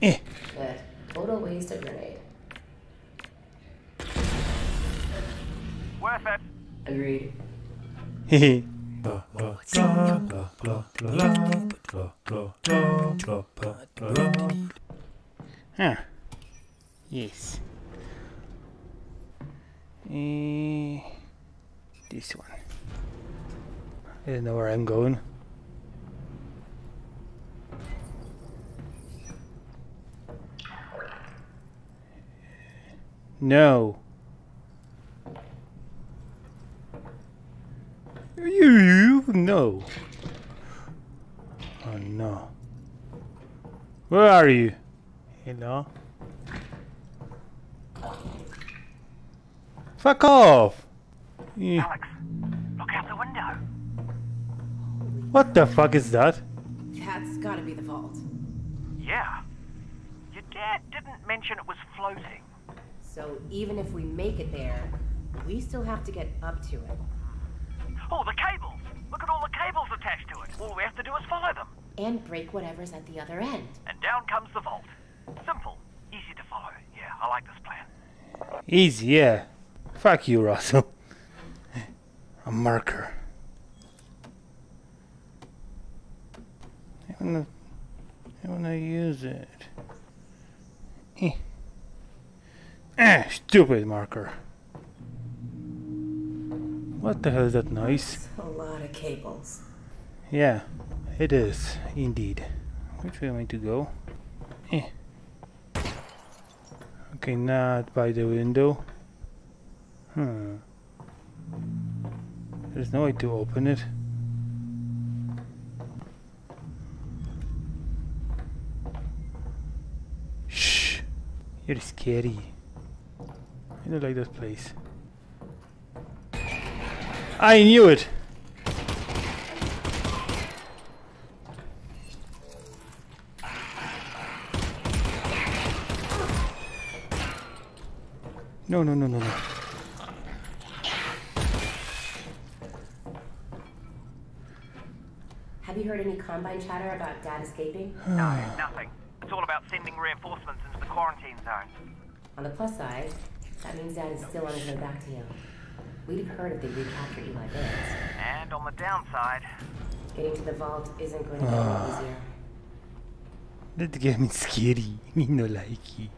Eh. Good. Total waste of grenade. Worth it. Agreed. Hehe. Huh. Yes. Eh, this one. I don't know where I'm going. No. You no. Oh no. Where are you? Hello? Fuck off! Alyx, look out the window. What the fuck is that? That's gotta be the vault. Yeah. Your dad didn't mention it was floating. So even if we make it there, we still have to get up to it. Oh, the cables! Look at all the cables attached to it. All we have to do is follow them. And break whatever's at the other end. And down comes the vault. Simple. Easy to follow. Yeah, I like this plan. Easy, yeah. Fuck you, Russell. A marker. I wanna, I wanna use it. Eh. Eh, stupid marker. What the hell is that noise? A lot of cables. Yeah, it is, indeed. Which way am I to go? Eh. Okay, not by the window. Hmm. There's no way to open it. Shh! You're scary. I don't like that place. I knew it! No, no, no, no, no. Have you heard any Combine chatter about Dad escaping? No, nothing. It's all about sending reinforcements into the quarantine zone. On the plus side, that means Dad is still on his way back to you. We'd have heard if they recaptured Eli Vance. And on the downside, Getting to the vault isn't going to get any easier. That game is scary. Me no like it.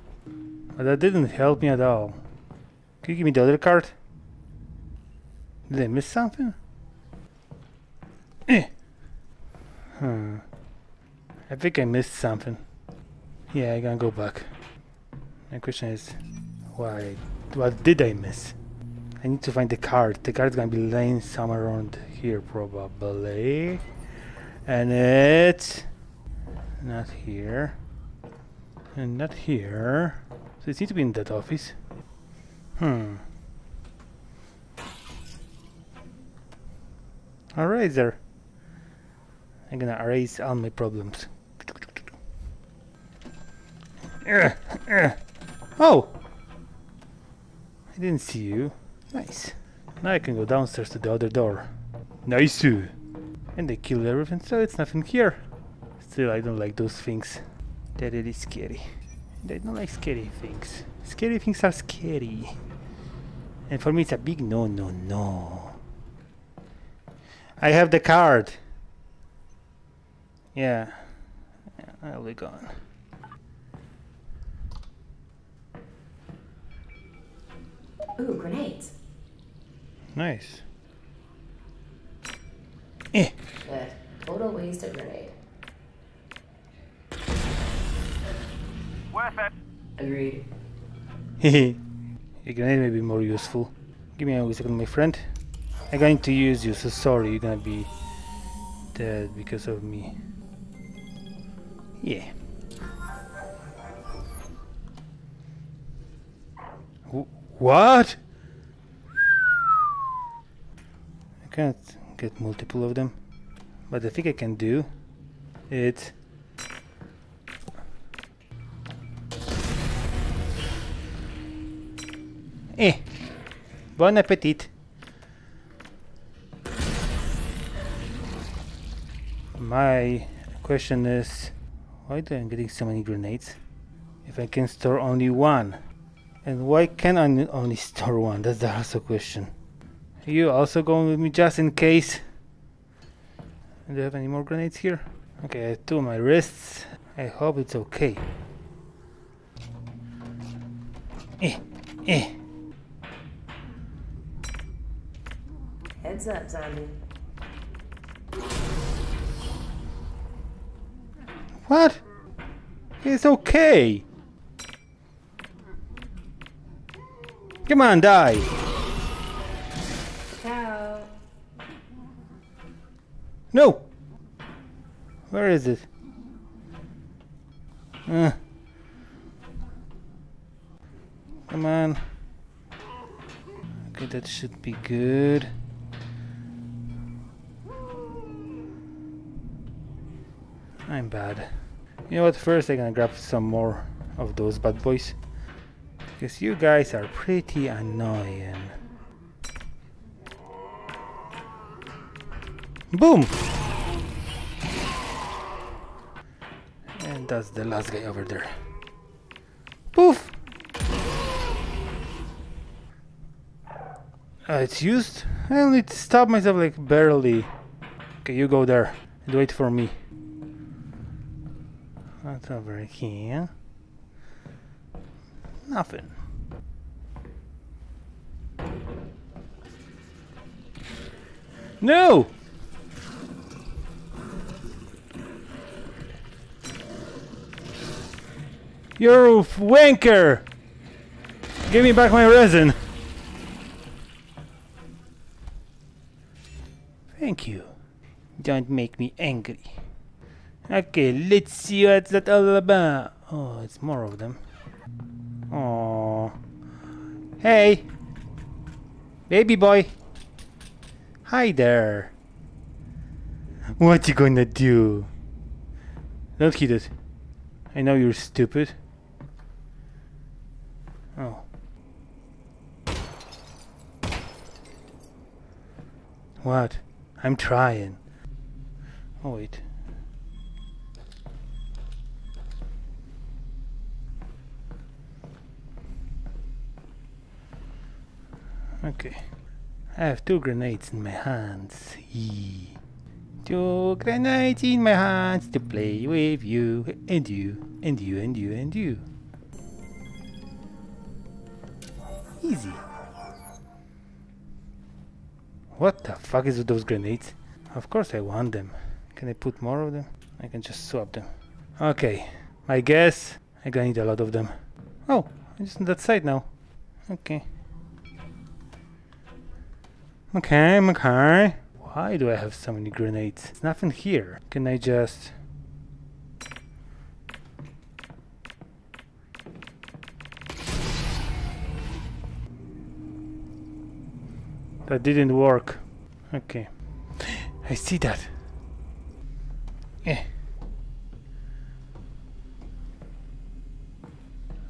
But that didn't help me at all. Can you give me the other card? Did I miss something? Eh. Hmm. I think I missed something. Yeah, I gotta go back. My question is, why? What did I miss? I need to find the card. The card's gonna be laying somewhere around here, probably. And it's not here. And not here. So it needs to be in that office. Hmm. Alright there. I'm gonna erase all my problems. Oh! I didn't see you. Nice. Now I can go downstairs to the other door. Nice! Too. And they killed everything, so it's nothing here. Still, I don't like those things. They're really scary. I don't like scary things. Scary things are scary. And for me, it's a big no, no, no. I have the card. Yeah. yeah I'll be gone. Ooh, grenades. Nice. Eh. Good. Total waste of grenade. worth it. Agreed. Hehe. Your grenade may be more useful. Give me a second, my friend. I'm going to use you, so sorry, you're gonna be dead because of me. Yeah. What? I can't get multiple of them. But I think I can do it. Eh. Bon appetit. My question is, why do I am getting so many grenades? if I can store only one. And why can I only store one? That's the also question. Are you also going with me just in case? Do you have any more grenades here? Okay, I have two on my wrists. I hope it's okay. Eh, eh. Heads up, zombie. What? It's okay. Come on, die. Ciao. No. Where is it? Uh. Come on. Okay, that should be good. I'm bad. You know what? First, I'm gonna grab some more of those bad boys. Because you guys are pretty annoying. Boom! And that's the last guy over there. Poof! Uh, it's used? I only stop myself like barely. Okay, you go there and wait for me. What's over here? Nothing. No! You're a wanker! Give me back my resin! Thank you. Don't make me angry. Okay, let's see what's that all about. Oh, it's more of them. Oh. Hey! Baby boy! Hi there! What you gonna do? Don't hit it. I know you're stupid. Oh. What? I'm trying. Oh wait. Okay. I have two grenades in my hands. Yee. Two grenades in my hands to play with you and you and you and you and you. Easy. What the fuck is with those grenades? Of course I want them. Can I put more of them? I can just swap them. Okay. I guess I'm gonna need a lot of them. Oh, I'm just on that side now. Okay. Okay, okay. Why do I have so many grenades? It's nothing here. Can I just... That didn't work. Okay. I see that. Eh.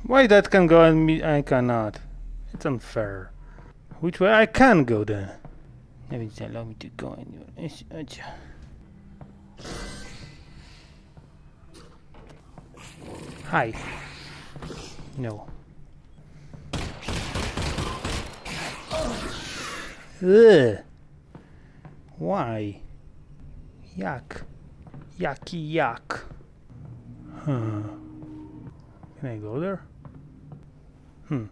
Why that can go and me I cannot? It's unfair. Which way I can go then? Maybe it's allow me to go anywhere. Yes, acha. Hi. No. Ugh. Why? Yuck. Yucky yuck. Huh. Can I go there? Hmm.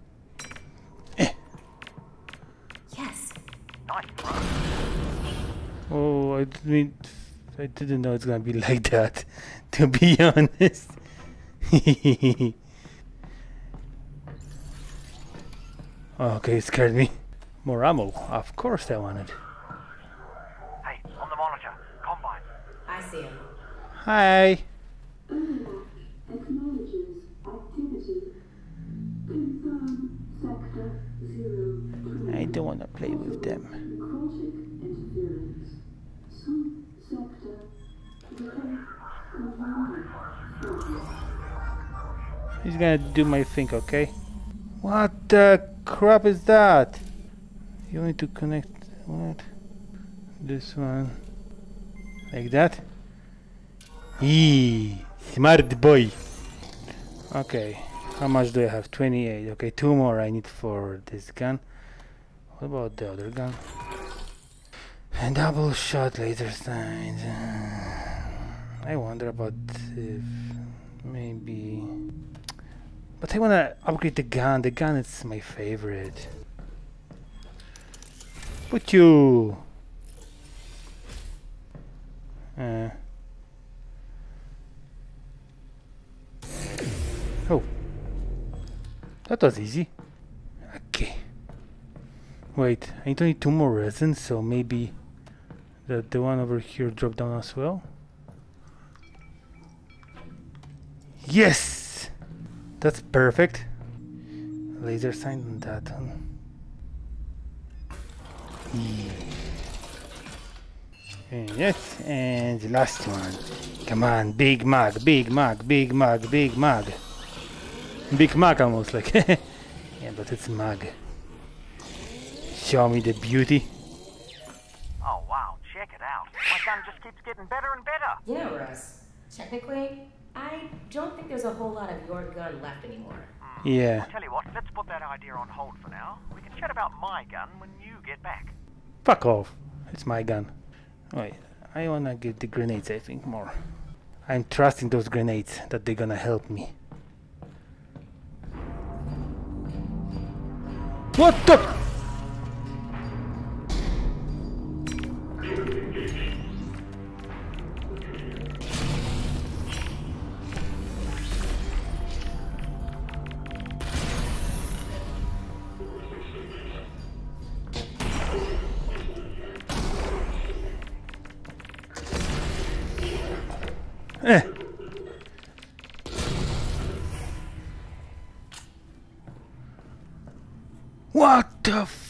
Yes. Nice, bro. Oh, I didn't. I didn't know it's gonna be like that. To be honest. okay, it scared me. More ammo. Of course I wanted. Hey, on the monitor. Combine. I see him. Hi. acknowledges activity. Confirm sector zero I don't want to play with them. He's gonna do my thing, okay? What the crap is that? You need to connect what? This one. Like that? Eee, smart boy. Okay. How much do I have? 28. Okay, two more I need for this gun. What about the other gun? And double shot laser sights. I wonder about if maybe. But I wanna upgrade the gun. The gun is my favorite. Put you. Uh. Oh. That was easy. Okay. Wait, I need two more resins, so maybe the, the one over here drop down as well. Yes! That's perfect. Laser sign on that one. Yeah. And yes, and the last one. Come on, big mug, big mug, big mug, big mug. Big mug almost like. yeah, but it's mug. Show me the beauty. Oh, wow, check it out. My gun just keeps getting better and better. Yeah, Russ, technically, I don't think there's a whole lot of your gun left anymore. Hmm. Yeah. I Tell you what, let's put that idea on hold for now. We can chat about my gun when you get back. Fuck off. It's my gun. Wait, I wanna get the grenades, I think, more. I'm trusting those grenades that they're gonna help me. What the?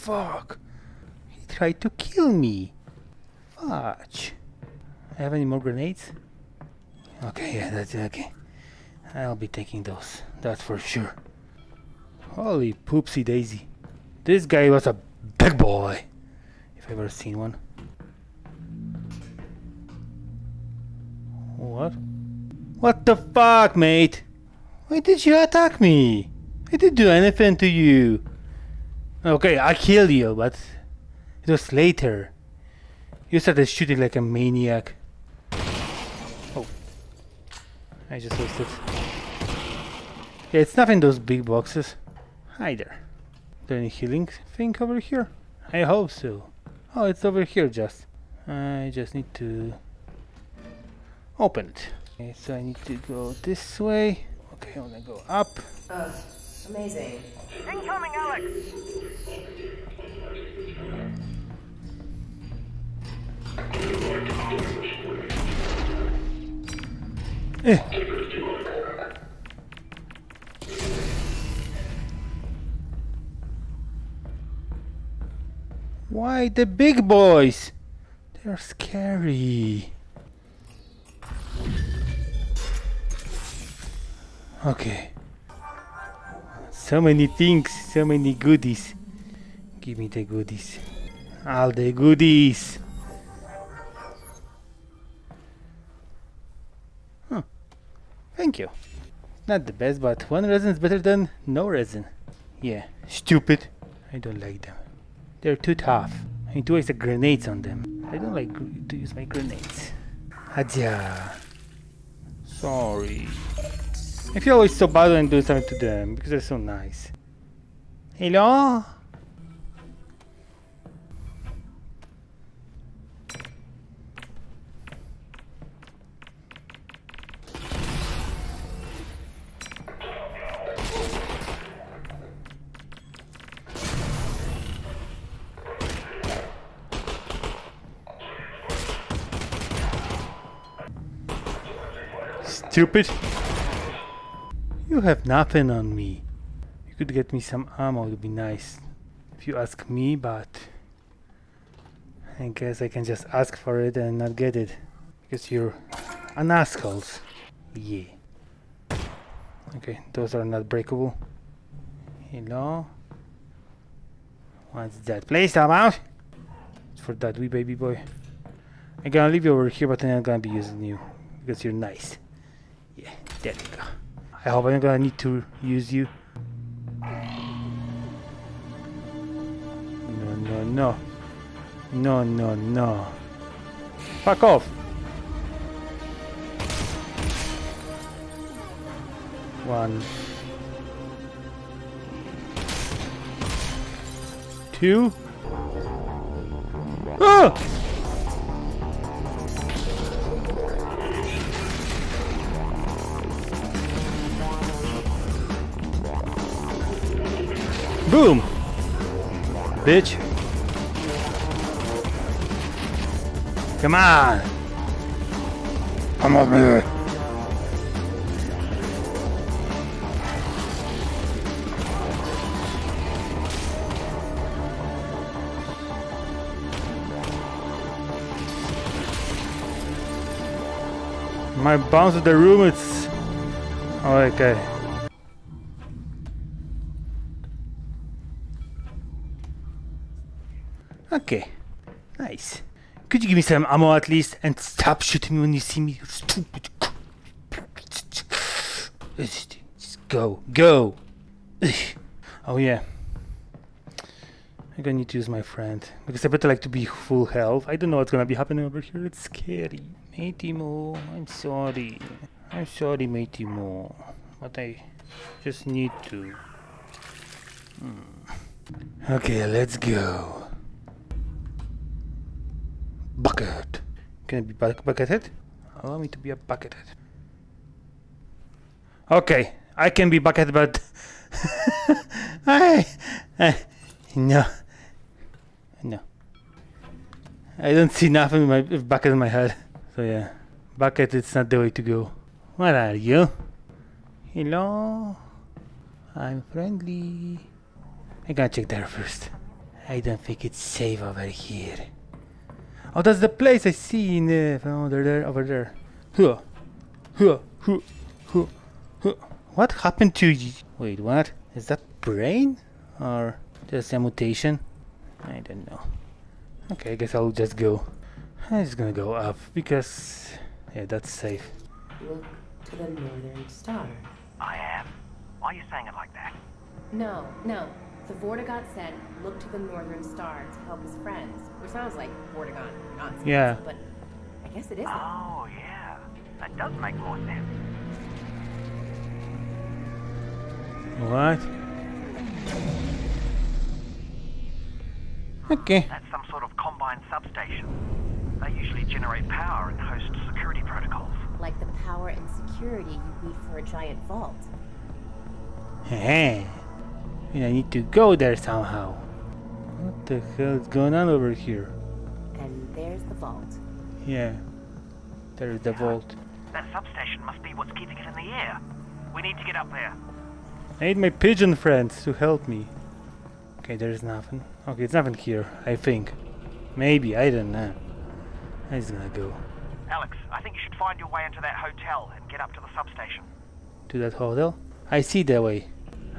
Fuck? He tried to kill me. Fudge. Have any more grenades? Okay, yeah, that's okay. I'll be taking those. That's for sure. Holy poopsie daisy. This guy was a big boy. If I've ever seen one. What? What the fuck, mate? Why did you attack me? I didn't do anything to you. Okay, I killed you, but it was later. You started shooting like a maniac. Oh. I just lost it. Yeah, it's not in those big boxes. Hi there. There any healing thing over here? I hope so. Oh, it's over here just. I just need to open it. Okay, so I need to go this way. Okay, I wanna go up. Ugh, amazing. Incoming, Alyx! Eh. Why the big boys? They're scary. Okay. So many things, so many goodies. Give me the goodies. All the goodies. Thank you. Not the best, but one resin is better than no resin. Yeah, stupid. I don't like them. They're too tough. I need to waste the grenades on them. I don't like to use my grenades. Adja. Sorry. I feel always so bad when I do something to them because they're so nice. Hello? Stupid. You have nothing on me. You could get me some ammo, it would be nice. If you ask me, but... I guess I can just ask for it and not get it. Because you're an assholes. Yeah. Okay, those are not breakable. Hello? What's that? Please come out! For that wee baby boy. I'm gonna leave you over here, but then I'm gonna be using you. Because you're nice. There you go. I hope I'm gonna need to use you. No, no, no. No, no, no. Fuck off! One. Two. Ah! Boom! Bitch. Come on! Come on, man. My bounce of the room, it's... Oh. Okay. Nice. Could you give me some ammo at least and stop shooting me when you see me? You stupid. Just go. Go. Oh yeah. I'm gonna need to use my friend. Because I better like to be full health. I don't know what's gonna be happening over here. It's scary. Matey Mo, I'm sorry. I'm sorry, Matey Mo. But I just need to. Hmm. Okay, let's go. Bucket. Can I be buck buckethead? Allow me to be a buckethead. Okay, I can be buckethead, but I, I, no, no. I don't see nothing in my bucket in my head. So yeah, bucket it's not the way to go. What are you? Hello? I'm friendly. I gotta check there first. I don't think it's safe over here. Oh, that's the place I see in the oh, there, there, over there. Huh, huh, huh, huh, huh. What happened to you? Wait, what? Is that brain or just a mutation? I don't know. Okay, I guess I'll just go. I'm just gonna go up because yeah, that's safe. Look to the northern star. I am. Why are you saying it like that? No, no. The Vortigaunt said, look to the northern star to help his friends. Which sounds like Vortigaunt nonsense. Yeah. But I guess it isn't. Oh, yeah. That does make more sense. What? Okay. That's some sort of Combine substation. They usually generate power and host security protocols. Like the power and security you need for a giant vault. Hey, I need to go there somehow. What the hell is going on over here? And there's the vault. Yeah, there's the vault. That substation must be what's keeping it in the air. We need to get up there. I need my pigeon friends to help me. Okay, there's nothing. Okay, it's nothing here, I think. Maybe, I don't know. I'm just gonna go Alyx, I think you should find your way into that hotel and get up to the substation. to that hotel. I see the way.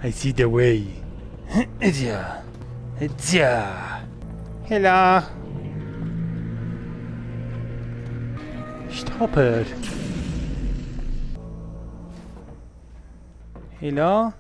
I see the way. yeah. Yeah. Hello. Stop it. Hello?